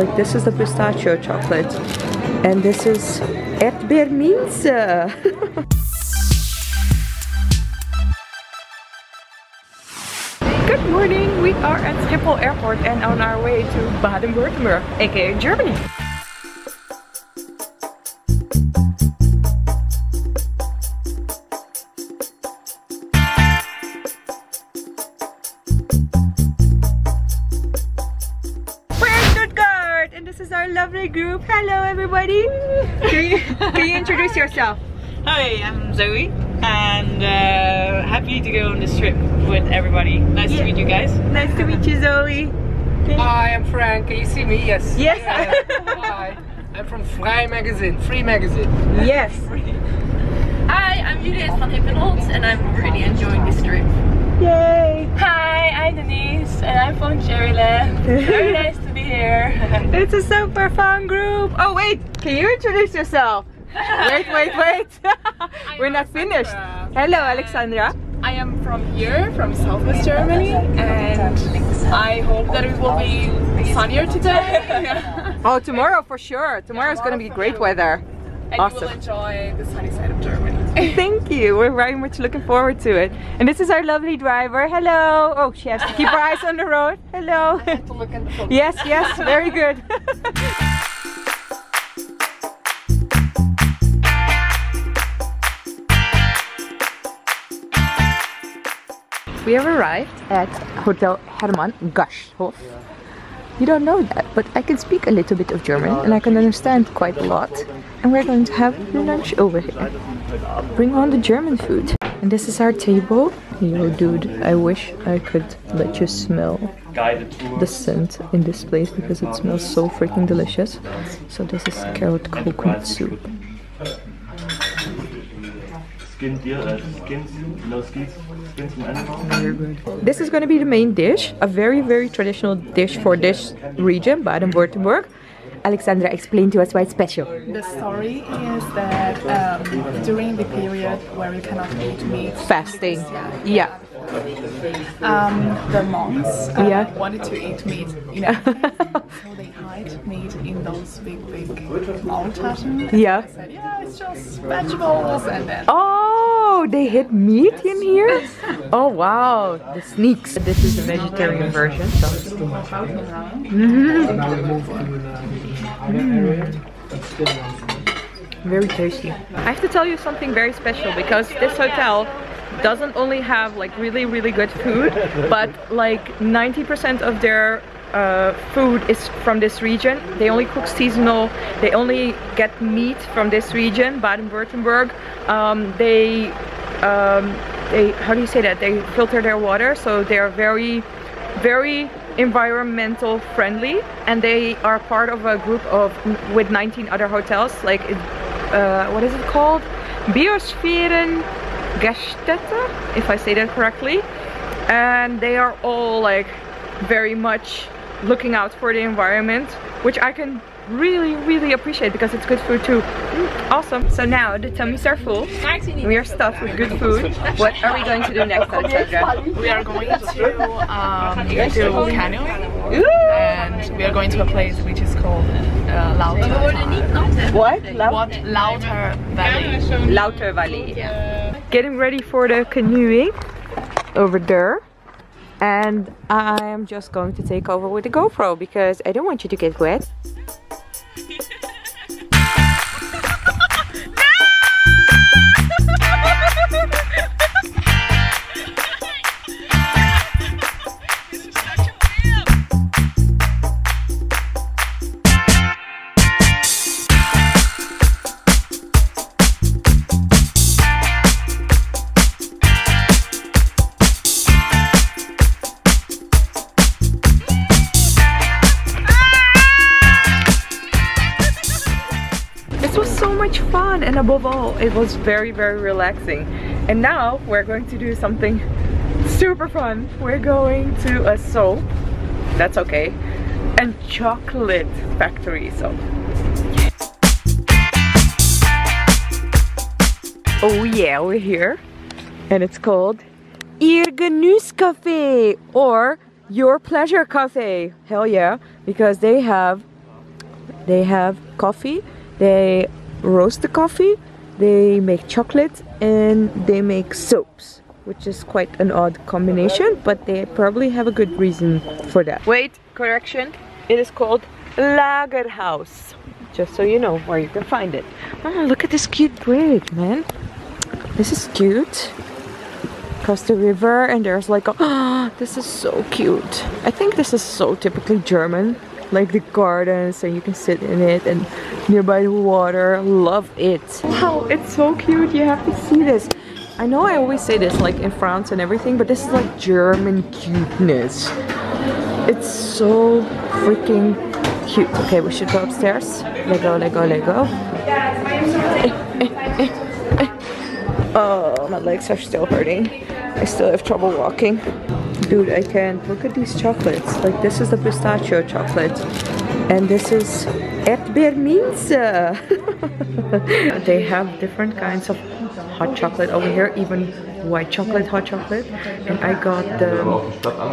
Like this is the pistachio chocolate. And this is Erdbeerminze. Good morning, we are at Schiphol Airport and on our way to Baden-Württemberg, aka Germany. Is our lovely group. Hello everybody. Can you, can you introduce yourself? Hi, I'm Zoe and uh, happy to go on this trip with everybody. Nice yeah. to meet you guys. Nice to meet you Zoe. Hi, I'm Frank. Can you see me? Yes. Yes. Yeah. Hi. I'm from Free Magazine. Free Magazine. Yes. Hi, I'm Juliet van Hippenholt and I'm really enjoying this trip. Yay! Hi, I'm Denise and I'm from Cherryland. Very nice to be here. it's a super fun group. Oh wait, can you introduce yourself? wait, wait, wait. We're not finished. Hello, Alexandra. I am from here, from Southwest Germany, and I hope that it will be sunnier today. oh, tomorrow for sure. Tomorrow is going to be great weather and awesome. you will enjoy the sunny side of Germany. Thank you. We're very much looking forward to it. And this is our lovely driver. Hello. Oh, she has to keep her eyes on the road. Hello. yes, yes, very good. we have arrived at Hotel Hermann Gasthof. You don't know that, but I can speak a little bit of German and I can understand quite a lot and we're going to have lunch over here. Bring on the German food. And this is our table. Yo dude, I wish I could let you smell the scent in this place because it smells so freaking delicious. So this is carrot coconut soup. Very good. This is going to be the main dish, a very very traditional dish for this region, Baden-Württemberg. Alexandra, explain to us why it's special. The story is that um, during the period where you cannot eat meat, fasting, yeah, um, the monks uh, yeah. wanted to eat meat, you know, so they hide meat in those big, big Maultaschen. Yeah. Said, yeah, it's just vegetables, and then. Oh, they hid meat in here. Oh wow, the sneaks. This is the vegetarian version. So. Mm -hmm. Mm. Very tasty. I have to tell you something very special because this hotel doesn't only have like really really good food but like 90% of their uh, food is from this region. They only cook seasonal. They only get meat from this region, Baden-Württemberg. Um, they, um, they, how do you say that? They filter their water, so they are very, very environmental friendly and they are part of a group of with 19 other hotels like uh, what is it called Biosphären Gaststätte if I say that correctly. And they are all like very much looking out for the environment which I can really really appreciate because it's good food too. Mm, awesome. So now the tummies are full. We are stuffed with good food. What are we going to do next Alexandra? we are going to um, do canoeing and we are going to a place which is called uh, Lauter. What? Lauter Valley. Lauter Valley yeah. Getting ready for the canoeing over there. And I am just going to take over with the GoPro because I don't want you to get wet and above all it was very very relaxing. And now we're going to do something super fun. We're going to a soap. That's okay. And chocolate factory so oh yeah we're here. And it's called Ihr Genuss Cafe or Your Pleasure Cafe. Hell yeah because they have They have coffee, they roast the coffee, they make chocolate, and they make soaps, which is quite an odd combination, but they probably have a good reason for that. Wait, correction. It is called Lagerhaus. Just so you know where you can find it. Oh, look at this cute bridge, man. This is cute. Across the river and there's like a, oh, this is so cute. I think this is so typically German. Like the gardens and you can sit in it and nearby the water. Love it. Wow, it's so cute. You have to see this. I know I always say this like in France and everything, but this is like German cuteness. It's so freaking cute. Okay, we should go upstairs. Lego, Lego, Lego. Oh, my legs are still hurting. I still have trouble walking. Dude, I can't. Look at these chocolates. Like, this is the pistachio chocolate. And this is Erdbeerminze. they have different kinds of hot chocolate over here, even white chocolate hot chocolate. And I got the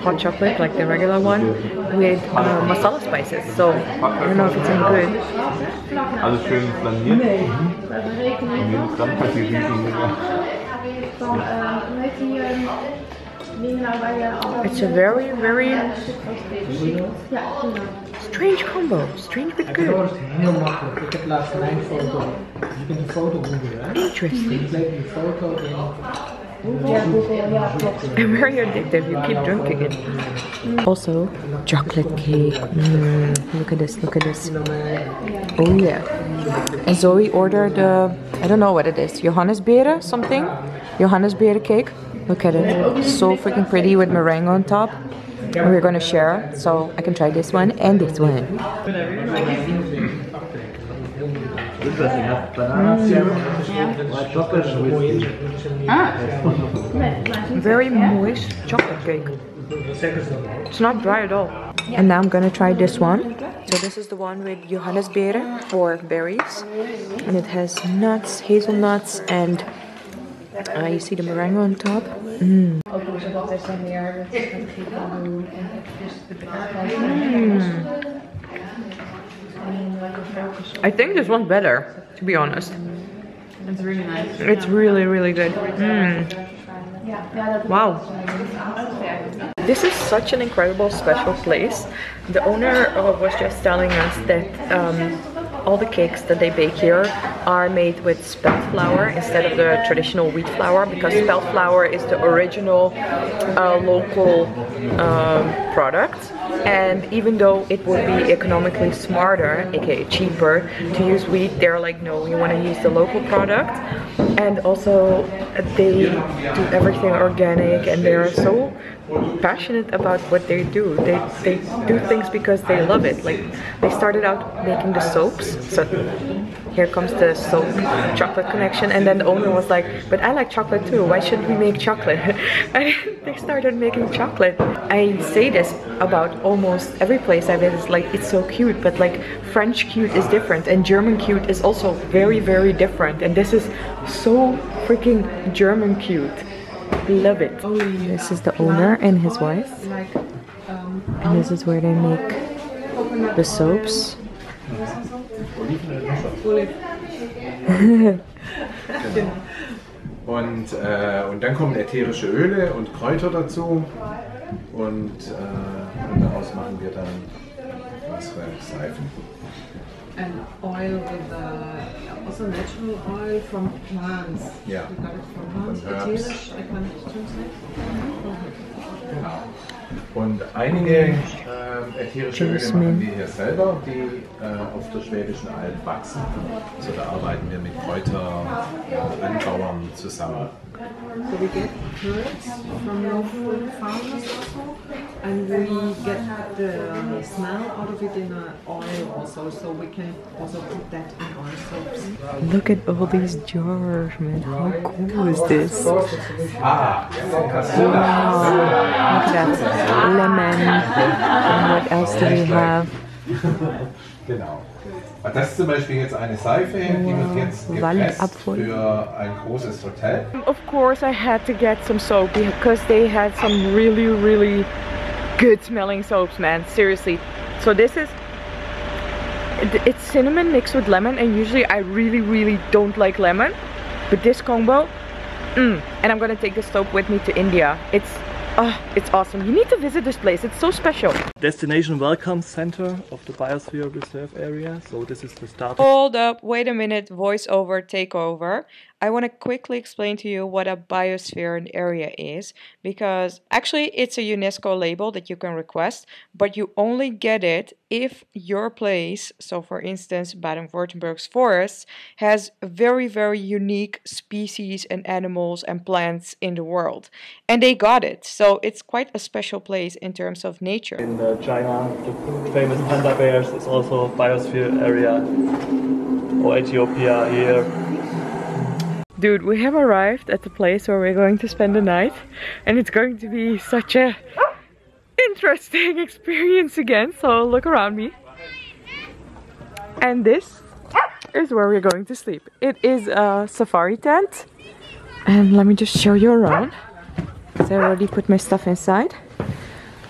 hot chocolate, like the regular one, with uh, masala spices. So, I don't know if it's any good. Alles schön flaniert. It's a very, very strange combo. Strange but good. wordt heel makkelijk. Ik heb laatst mijn foto. Je kunt een foto googlen. hè. Interesting. Je kleedt je foto. And very addictive. You keep drinking it. Also, chocolate cake. Mm, look at this. Look at this. Oh yeah. And Zoe ordered uh, I don't know what it is. Johannesbeeren something. Johannesbeeren cake. Look at it. So freaking pretty with meringue on top. We're gonna share. So I can try this one and this one. Mm. Very moist chocolate cake. It's not dry at all. And now I'm gonna try this one. So this is the one with Johannesbeeren or berries. And it has nuts, hazelnuts, and uh, you see the meringue on top. Mm. Mm. I think this one's better, to be honest. It's really nice. It's really, really good. Mm. Wow. This is such an incredible special place. The owner uh, was just telling us that um, all the cakes that they bake here are made with spelt flour instead of the traditional wheat flour because spelt flour is the original uh, local um, product. And even though it would be economically smarter aka cheaper to use wheat they're like no we want to use the local product. And also they do everything organic and they're so passionate about what they do. They they do things because they love it. Like they started out making the soaps. So here comes the soap chocolate connection. And then the owner was like but i like chocolate too. Why should we make chocolate? And they started making chocolate. I say this about almost every place i visit like it's so cute but like french cute is different and german cute is also very very different. And this is so freaking german cute love it this is the owner and his wife and this is where they make the soaps Und, äh, und dann kommen ätherische Öle und Kräuter dazu. Und, äh, und daraus machen wir dann unsere Seifen. And oil with uh, also natural oil from plants. Ja. We got it from I can translate. Genau. Und einige ähm, ätherische Öle machen wir hier selber, die äh, auf der Schwäbischen Alb wachsen. Also da arbeiten wir mit Kräuteranbauern zusammen. So we get herbs from local farmers also, and we get the smell out of it in uh, oil also, so we can also put that in our soaps. Look at all these jars, man. How cool is this? Ah, Look at that. Lemon. And what else do we have? Genau. Das ist zum Beispiel jetzt eine Seife, die wird jetzt gepresst für ein großes Hotel. Of course, I had to get some soap because they had some really, really good smelling soaps, man. Seriously. So this is it's cinnamon mixed with lemon and usually I really really don't like lemon. But this combo, mm, and I'm gonna take the soap with me to India. It's, oh, it's awesome. You need to visit this place. It's so special. Destination Welcome Center of the Biosphere Reserve area. So this is the start. Hold up, wait a minute, voiceover takeover. I want to quickly explain to you what a biosphere area is because actually it's a UNESCO label that you can request, but you only get it if your place, so for instance, Baden-Württemberg's forests, has very, very unique species and animals and plants in the world. And they got it. So it's quite a special place in terms of nature. In uh, China, the famous panda bears is also biosphere area. Or Ethiopia here. Dude, we have arrived at the place where we're going to spend the night and it's going to be such a interesting experience again. So look around me. And this is where we're going to sleep. It is a safari tent. And let me just show you around. So I already put my stuff inside.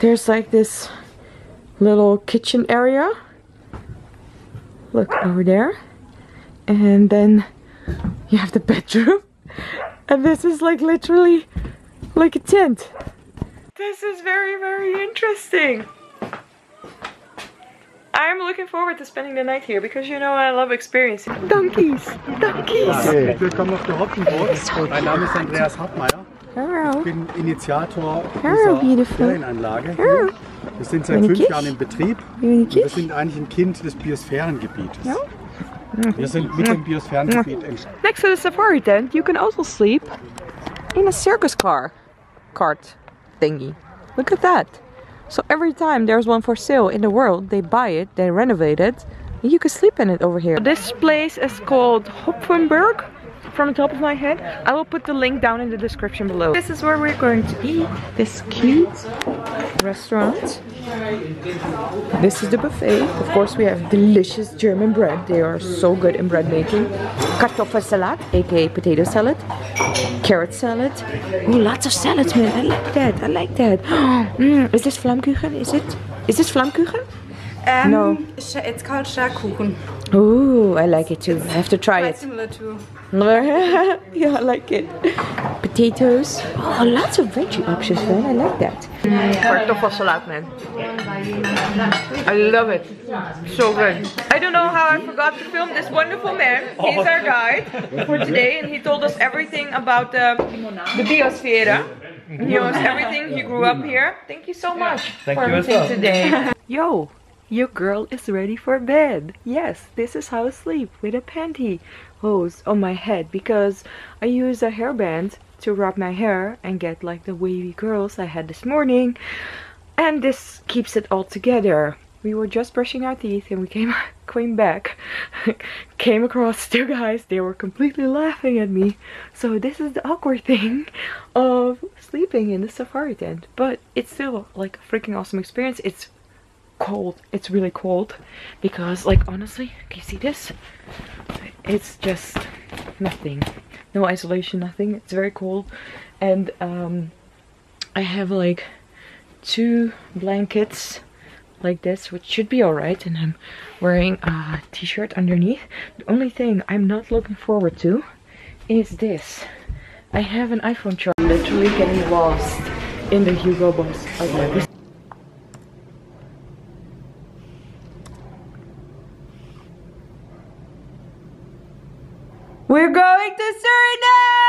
There's like this little kitchen area. Look over there. And then you have the bedroom and this is like literally like a tent this is very very interesting I'm looking forward to spending the night here because you know I love experiencing donkeys donkeys Okay. Willkommen auf der Hopfenburg. Mein Name ist Andreas Hartmeier. hello Ich bin Initiator Hello, dieser beautiful. Ferienanlage. Hello. Wir sind seit fünf? Jahren in Betrieb. Wir sind eigentlich ein Kind des Biosphärengebietes. Wir next to the safari tent you can also sleep in a circus car cart thingy. Look at that. So every time there's one for sale in the world they buy it they renovate it you can sleep in it over here. This place is called Hopfenburg from the top of my head I will put the link down in the description below this is where we're going to eat this cute restaurant this is the buffet. Of course, we have delicious German bread. They are so good in bread making. Kartoffelsalat, aka potato salad. Carrot salad. Oh, lots of salads, man. I like that. I like that. Mm, is this flammkuchen? Is it? Is this flammkuchen? Um, No. It's called Schakuchen. Oh, I like it too. I have to try Quite it. similar to. yeah, I like it. Potatoes. Oh, lots of veggie options, man. I like that. Kartoffelsalat, man. I love it. So good. I don't know how I forgot to film this wonderful man. He's our guide for today, and he told us everything about the, the biosphere. He knows everything. He grew up here. Thank you so much Thank for you as everything well. today. Yo, your girl is ready for bed. Yes, this is how I sleep with a panty hose on my head because I use a hairband to wrap my hair and get like the wavy curls I had this morning. And this keeps it all together. We were just brushing our teeth and we came came back. came across two guys. They were completely laughing at me. So this is the awkward thing of sleeping in the safari tent. But it's still like a freaking awesome experience. It's cold. It's really cold because like honestly, can you see this? It's just nothing. No isolation, nothing. It's very cold. And um I have like two blankets like this, which should be alright, and I'm wearing a t-shirt underneath. The only thing I'm not looking forward to is this. I have an iPhone charger. Literally getting lost in the Hugo Boss. Okay,